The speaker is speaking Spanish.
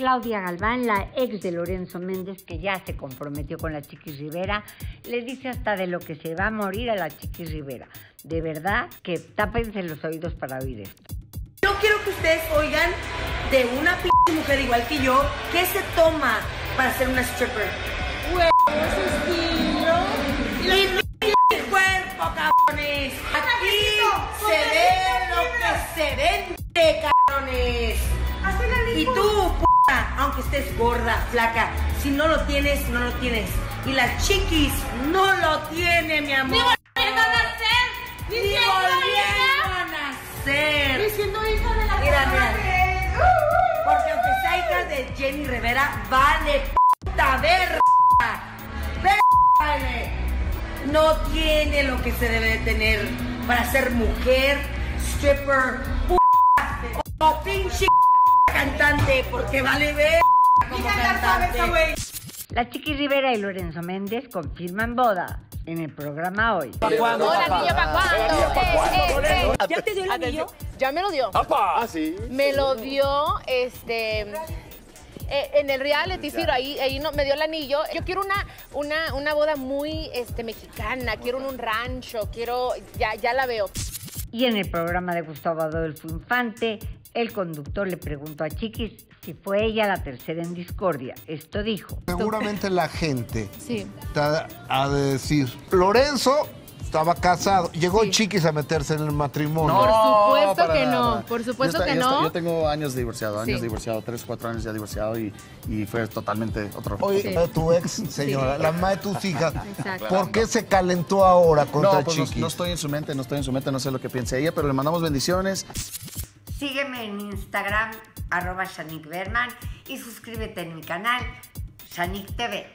Claudia Galván, la ex de Lorenzo Méndez, que ya se comprometió con la Chiquis Rivera, le dice hasta de lo que se va a morir a la Chiquis Rivera. De verdad que tápense los oídos para oír esto. Yo quiero que ustedes oigan de una p mujer igual que yo, ¿qué se toma para ser una stripper? Huevos, estilo. Y mi cuerpo, cabrones. Aquí se ve lo que se vende, cabrones. Y tú, aunque estés gorda, flaca, si no lo tienes, no lo tienes. Y la chiquis no lo tiene, mi amor. ¡Ni volviendo a nacer! Ni ¡Diciendo volviendo a nacer. Diciendo hija de la Mira. Porque aunque sea hija de Jenny Rivera, vale puta. Verga, vale. No tiene lo que se debe de tener para ser mujer, stripper, puta o pinche cantante, porque vale ver como cantante. La Chiquis Rivera y Lorenzo Méndez confirman boda en el programa hoy. Hola, niño, ¿para cuándo? Eh, eh, eh. ¿Ya te dio el anillo? Ya me lo dio. Ah, sí. Me lo dio, este... eh, en el reality, sí, ahí, ahí no, me dio el anillo. Yo quiero una, una, una boda muy este, mexicana, quiero un, un rancho, quiero, ya, ya la veo. Y en el programa de Gustavo Adolfo Infante, el conductor le preguntó a Chiquis si fue ella la tercera en discordia. Esto dijo. Seguramente la gente Sí. está a decir, Lorenzo estaba casado, llegó Sí. Chiquis a meterse en el matrimonio. Por supuesto que no, por supuesto Yo que yo no. Yo tengo años divorciado, años Sí. divorciado, tres, cuatro años ya divorciado y, y fue totalmente otro. Oye, Sí. pero tu ex, señora, la mamá de tus hijas, Exacto. ¿por qué se calentó ahora contra no, pues no, Chiquis? no estoy en su mente, no estoy en su mente, no sé lo que piense ella, pero le mandamos bendiciones. Sígueme en Instagram, arroba Shanik Berman, y suscríbete en mi canal, Shanik TV.